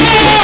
En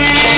Yeah.